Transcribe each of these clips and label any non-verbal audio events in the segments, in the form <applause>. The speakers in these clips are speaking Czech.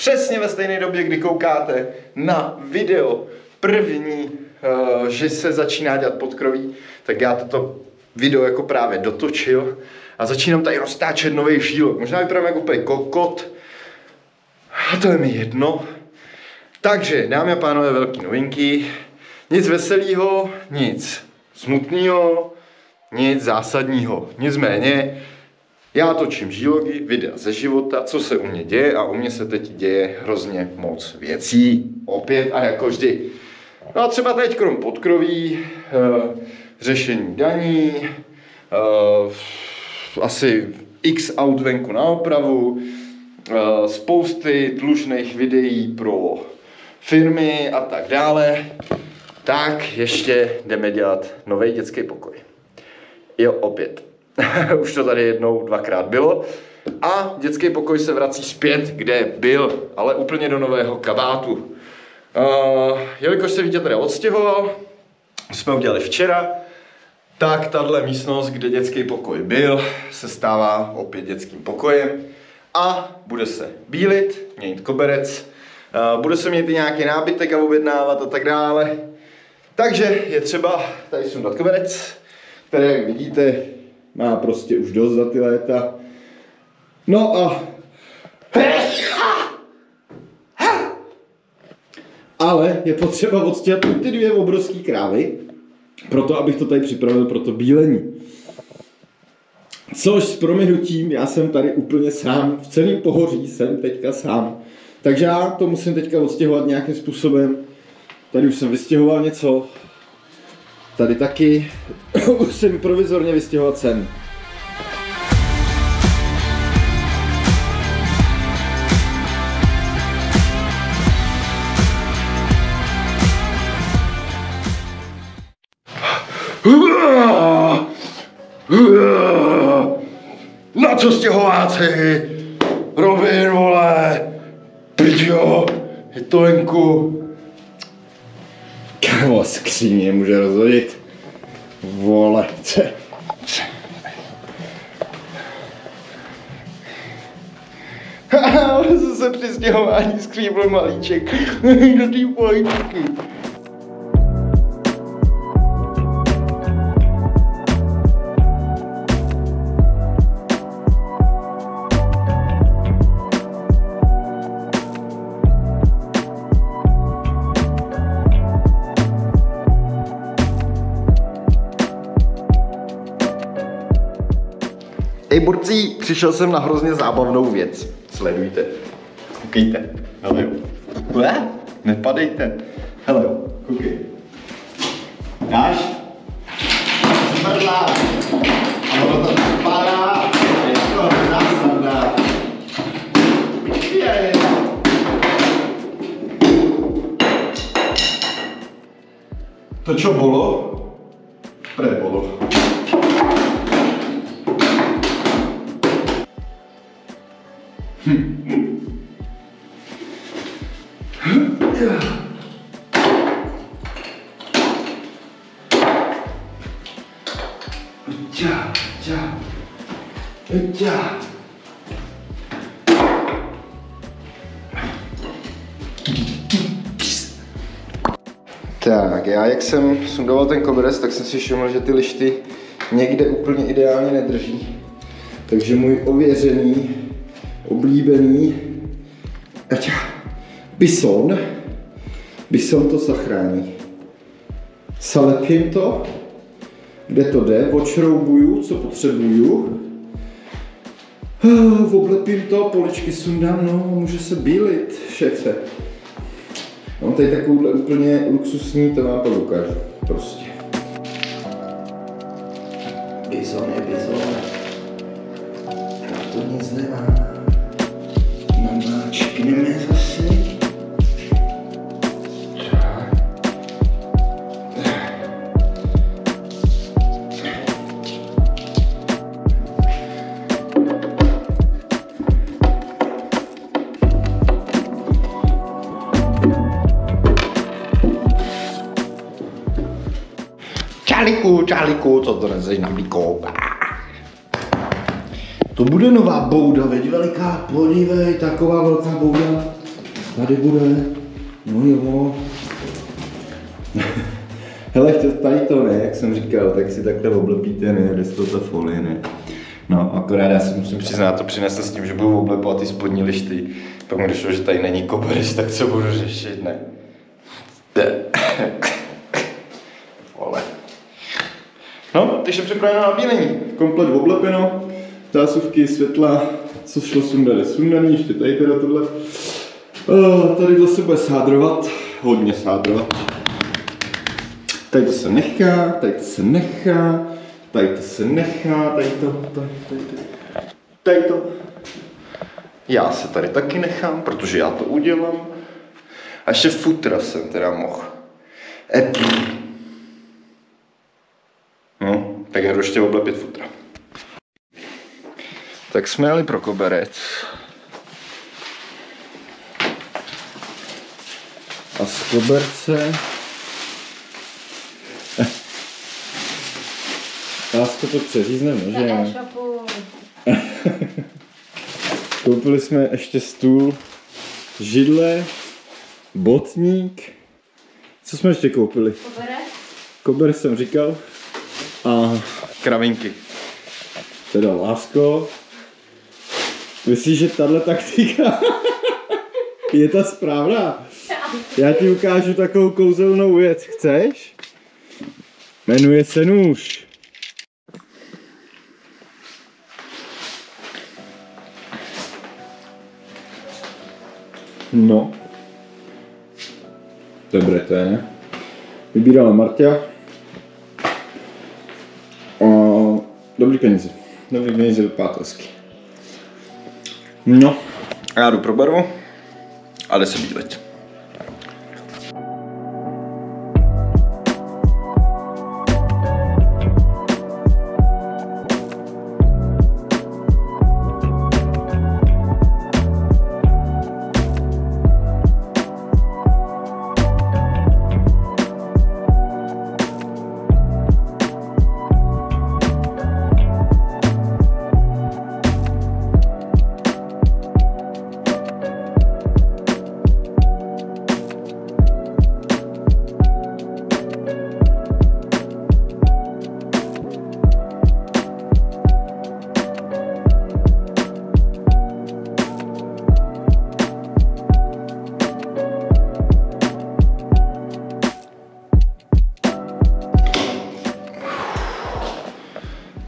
přesně ve stejné době, kdy koukáte na video první, uh, že se začíná dělat podkroví, tak já toto video jako právě dotočil a začínám tady roztáčet nový žílok. Možná vypadám jako úplně kokot, a to je mi jedno. Takže, dámy a pánové, velký novinky. Nic veselého, nic smutného, nic zásadního. Nicméně, já točím žílogy, videa ze života, co se u mě děje a u mě se teď děje hrozně moc věcí. Opět a jako vždy. No a třeba teď krom podkroví, e, řešení daní, e, asi x aut venku na opravu, e, spousty dlužných videí pro firmy a tak dále. Tak ještě jdeme dělat nový dětský pokoj. Jo, opět. <laughs> Už to tady jednou, dvakrát bylo. A dětský pokoj se vrací zpět, kde byl, ale úplně do nového kabátu. Uh, jelikož se Vítě tady odstěhoval, jsme udělali včera, tak tahle místnost, kde dětský pokoj byl, se stává opět dětským pokojem a bude se bílit, měnit koberec, uh, bude se mít i nějaký nábytek a objednávat a tak dále. Takže je třeba tady sundat koberec, který, jak vidíte, má prostě už dost za ty léta. No a... Ale je potřeba odstěhat ty dvě obrovské krávy, proto abych to tady připravil pro to bílení. Což s proměnutím, já jsem tady úplně sám, v celém pohoří jsem teďka sám. Takže já to musím teďka odstěhovat nějakým způsobem. Tady už jsem vystěhoval něco, tady taky <clears throat> musím provizorně vystěhovat sem. Na co stěhováci? Robin, vole! Piďo! Je to venku. Kámo, skříně může rozhodit. Vole, co? <laughs> Ale zase při stěhování skřípl malíček <laughs> do té pojčky. Ej, borcí, přišel jsem na hrozně zábavnou věc. Sledujte. Koukejte. Hele jo. Ble? Nepadejte. Hele jo. Koukej. Dáš? Smrdlá. A ono to vypadá. Je to hrozná. To čo bolo? Pre Tak, já jak jsem sundoval ten koberec, tak jsem si všiml, že ty lišty někde úplně ideálně nedrží. Takže můj ověřený, oblíbený aťa, bison, bison to zachrání. Zalepím to, kde to jde, odšroubuju, co potřebuju, Ah, oblepím to, poličky sundám, no, může se bílit, šéfe. Mám tady takovouhle úplně luxusní, to vám to ukážu, prostě. Bizon je bizon. To nic nemá. Čáliku, co to nezeš na mlíko? To bude nová bouda, veď veliká, podívej, taková velká bouda. tady bude? No jo. <laughs> Hele, chtěl tady to ne, jak jsem říkal, tak si takhle oblepíte, ne, jde to ta folie, ne. No, akorát já si musím přiznat, to přinesl s tím, že budu oblepovat ty spodní lišty. Pak mi došlo, že tady není koberec, tak co budu řešit, ne. <laughs> Vole. Takže připraveno na bílení. Komplet oblepeno, zásuvky, světla, co šlo sundat je sundaný, ještě tady teda tohle. Uh, tady to se bude sádrovat, hodně sádrovat. Tady to se nechá, tady to se nechá, tady to se nechá, tady to, tady, tady, tady, tady to. Já se tady taky nechám, protože já to udělám. A ještě futra jsem teda mohl. E, tak ještě oblepit futra. Tak jsme jeli pro koberec. A z koberce... <laughs> Lásko to přeřízneme, že? <laughs> Koupili jsme ještě stůl, židle, botník. Co jsme ještě koupili? Koberec? Kober jsem říkal. A kravinky. Teda lásko. Myslíš, že tahle taktika <laughs> je ta správná? Já ti ukážu takovou kouzelnou věc. Chceš? Jmenuje se nůž. No. Dobré to je, ne? Vybírala Marta. Dobrý peníze vypátelsky. No. A já jdu pro barvu. A jde se bílet.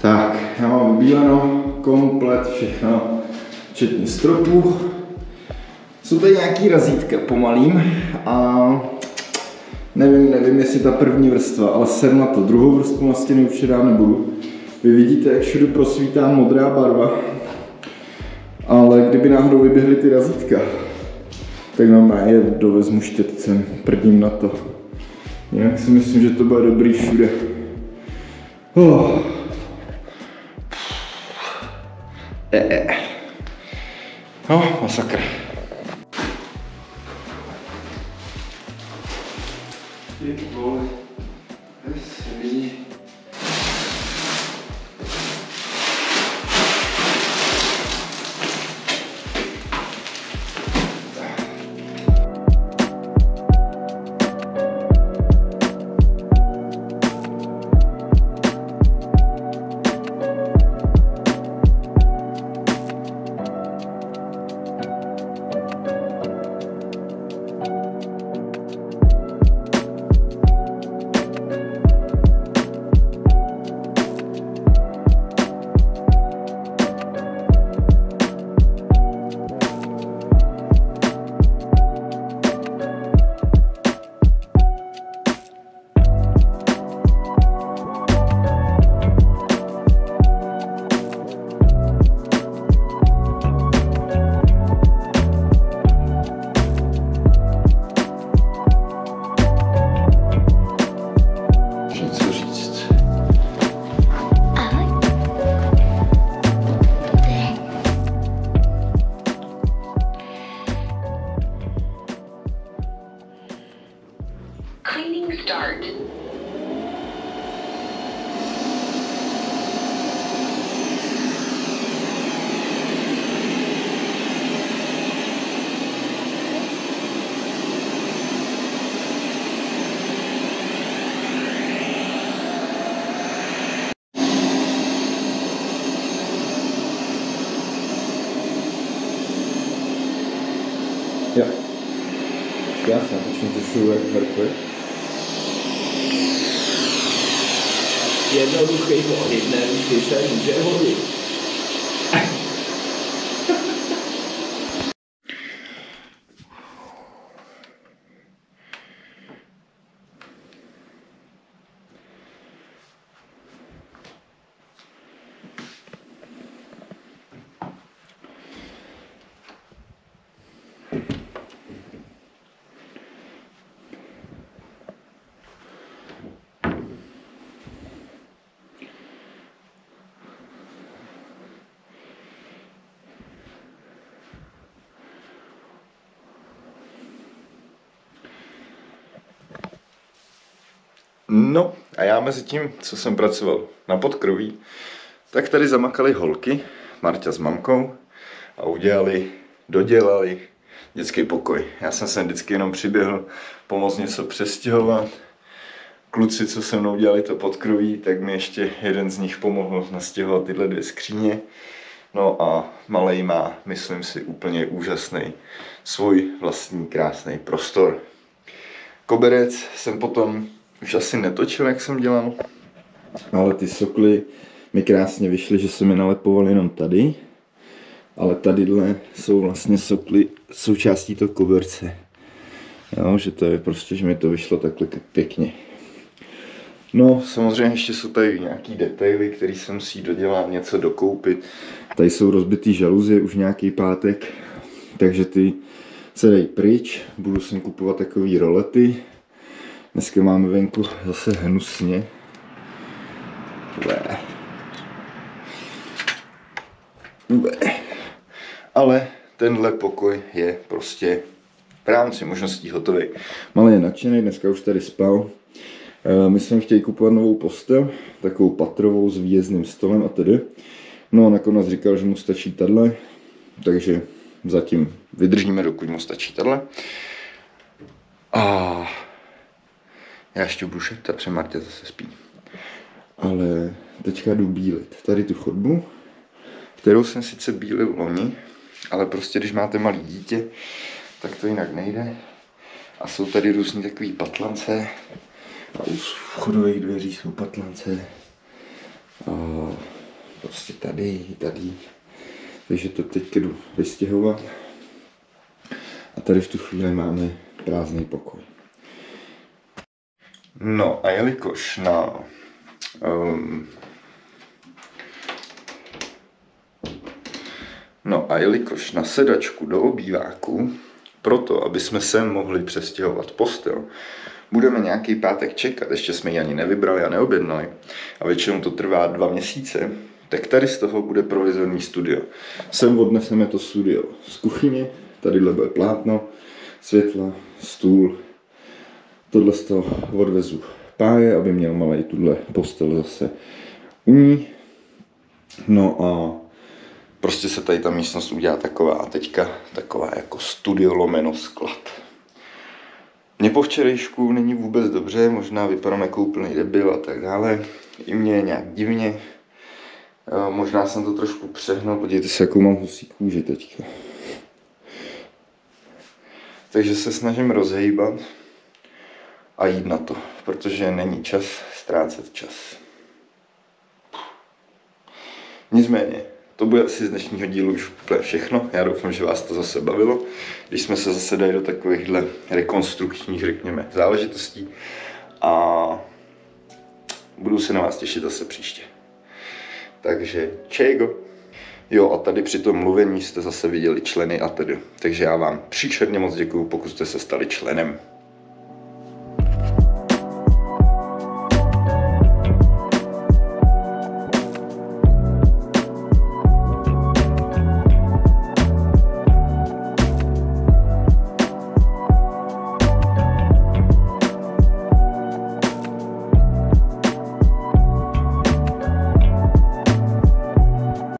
Tak, já mám vybíleno komplet všechno, včetně stropů. Jsou tady nějaký razítka pomalým a nevím, nevím, jestli ta první vrstva, ale jsem na to. Druhou vrstvu na stěny určitě dát nebudu. Vy vidíte, jak všude prosvítá modrá barva. Ale kdyby náhodou vyběhly ty razítka, tak normálně je dovezmu štětcem, prdím na to. Jinak si myslím, že to bude dobrý všude. Oh. E, e. No, masakr. Ty Cleaning start. Yeah. Yeah, so I think this should work very quick. Se natočím tu show jak hrkli. Jednoduchý pohyb, nevždy se může hodit. No a já mezi tím, co jsem pracoval na podkroví, tak tady zamakali holky, Marta s mamkou a udělali, dodělali dětský pokoj. Já jsem sem vždycky jenom přiběhl pomoct něco přestěhovat. Kluci, co se mnou dělali to podkroví, tak mi ještě jeden z nich pomohl nastěhovat tyhle dvě skříně. No a malej má, myslím si, úplně úžasný svůj vlastní krásný prostor. Koberec jsem potom už asi netočil, jak jsem dělal. Ale ty sokly mi krásně vyšly, že jsem je nalepoval jenom tady. Ale tadyhle jsou vlastně sokly součástí toho koberce. Jo, že to je prostě, že mi to vyšlo takhle pěkně. No, samozřejmě ještě jsou tady nějaký detaily, který jsem si dodělal něco dokoupit. Tady jsou rozbitý žaluzie už nějaký pátek, takže ty se dají pryč. Budu sem kupovat takový rolety, Dneska máme venku zase hnusně. Ble. Ble. Ale tenhle pokoj je prostě v rámci možností hotový. Malý je nadšený, dneska už tady spal. Eh, my jsme chtěli kupovat novou postel, takovou patrovou s výjezdným stolem a tedy. No a nakonec říkal, že mu stačí tahle, takže zatím vydržíme, dokud mu stačí tahle. A já ještě budu šeptat, protože Martě zase spí. Ale teďka jdu bílit tady tu chodbu, kterou jsem sice bílil loni, ale prostě když máte malý dítě, tak to jinak nejde. A jsou tady různý takový patlance. A u vchodových dveří jsou patlance. A prostě tady, tady. Takže to teď jdu vystěhovat. A tady v tu chvíli máme prázdný pokoj. No a jelikož na um, No a jelikož na sedačku do obýváku, proto, aby jsme sem mohli přestěhovat postel, budeme nějaký pátek čekat, ještě jsme ji ani nevybrali a neobjednali, a většinou to trvá dva měsíce, tak tady z toho bude provizorní studio. Sem odneseme to studio z kuchyně, tady bude plátno, světla, stůl, Tohle z toho odvezu páje, aby měl malý tuhle postel zase u ní. No a prostě se tady ta místnost udělá taková a teďka taková jako studio lomeno sklad. Mně po včerejšku není vůbec dobře, možná vypadám jako úplný debil a tak dále. I mě je nějak divně. Možná jsem to trošku přehnal, podívejte se, jakou mám husí kůži teďka. Takže se snažím rozhýbat a jít na to, protože není čas ztrácet čas. Nicméně, to bude asi z dnešního dílu už úplně všechno. Já doufám, že vás to zase bavilo, když jsme se zase dali do takovýchhle rekonstrukčních, řekněme, záležitostí. A budu se na vás těšit zase příště. Takže čego. Jo a tady při tom mluvení jste zase viděli členy a tedy. Takže já vám příšerně moc děkuju, pokud jste se stali členem.